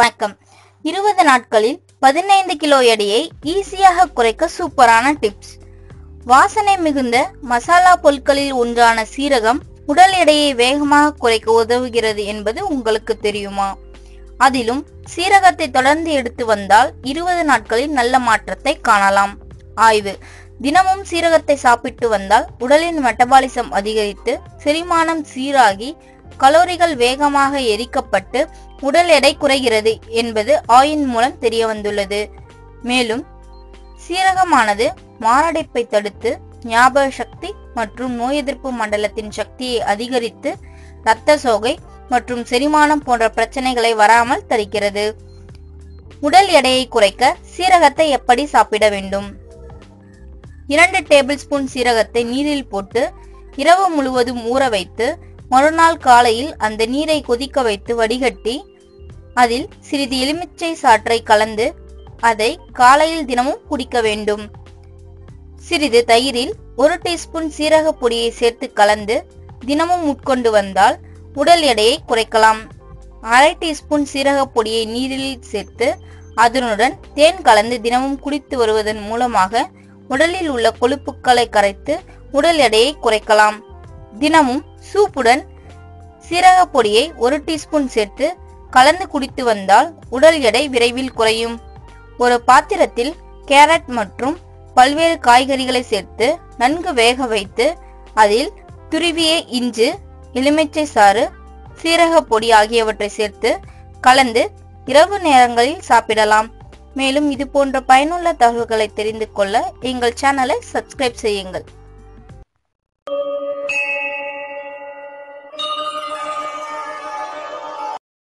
வணக்கம். இருபது நாட்களில் பதினைந்து கிலோ எடையை ஈஸியாக குறைக்க சூப்பரான டிப்ஸ். வாசனை மிகுந்த மசாலா பொருட்களில் ஒன்றான சீரகம் உடல் எடையை வேகமாக குறைக்க உதவுகிறது என்பது உங்களுக்கு தெரியுமா? அதிலும் சீரகத்தை தொடர்ந்து எடுத்து வந்தால் இருபது நாட்களில் நல்ல மாற்றத்தை காணலாம். ஆய்வு. தினமும் சீரகத்தை சாப்பிட்டு வந்தால் உடலின் மெட்டபாலிசம் அதிகரித்து செரிமானம் சீராகி கலோரிகள் வேகமாக எரிக்கப்பட்டு உடல் எடை குறைகிறது என்பது ஆயின் மூலம் தெரிய வந்துள்ளது மேலும் சீரகமானது மாரடைப்பை தடுத்து ஞாபக சக்தி மற்றும் நோய் எதிர்ப்பு மண்டலத்தின் சக்தியை அதிகரித்து இரத்த சோகை மற்றும் செரிமானம் போன்ற பிரச்சனைகளை வராமல் தடுக்கிறது. உடல் எடையை குறைக்க சீரகத்தை எப்படி சாப்பிட வேண்டும்? இரண்டு டேபிள் ஸ்பூன் சீரகத்தை நீரில் போட்டு இரவு முழுவதும் ஊற வைத்து மறுநாள் காலையில் அந்த நீரை கொதிக்க வைத்து வடிகட்டி அதில் சிறிது எலுமிச்சை சாற்றை கலந்து அதை காலையில் தினமும் குடிக்க வேண்டும். சிறிது தயிரில் ஒரு டீஸ்பூன் சீரக பொடியை சேர்த்து கலந்து தினமும் உட்கொண்டு வந்தால் உடல் எடையை குறைக்கலாம். அரை டீஸ்பூன் சீரக பொடியை நீரில் சேர்த்து அதனுடன் தேன் கலந்து தினமும் குடித்து வருவதன் மூலமாக உடலில் உள்ள கொழுப்புக்களை கரைத்து உடல் எடையை குறைக்கலாம். தினமும் சூப்புடன் சீரக பொடியை ஒரு டீஸ்பூன் சேர்த்து கலந்து குடித்து வந்தால் உடல் எடை விரைவில் குறையும். ஒரு பாத்திரத்தில் கேரட் மற்றும் பல்வேறு காய்கறிகளை சேர்த்து நன்கு வேக வைத்து அதில் துருவிய இஞ்சு எலுமிச்சை சாறு சீரக பொடி ஆகியவற்றை சேர்த்து கலந்து இரவு நேரங்களில் சாப்பிடலாம். மேலும் இது போன்ற பயனுள்ள தகவல்களை தெரிந்து கொள்ள எங்கள் சேனலை சப்ஸ்கிரைப் செய்யுங்கள்.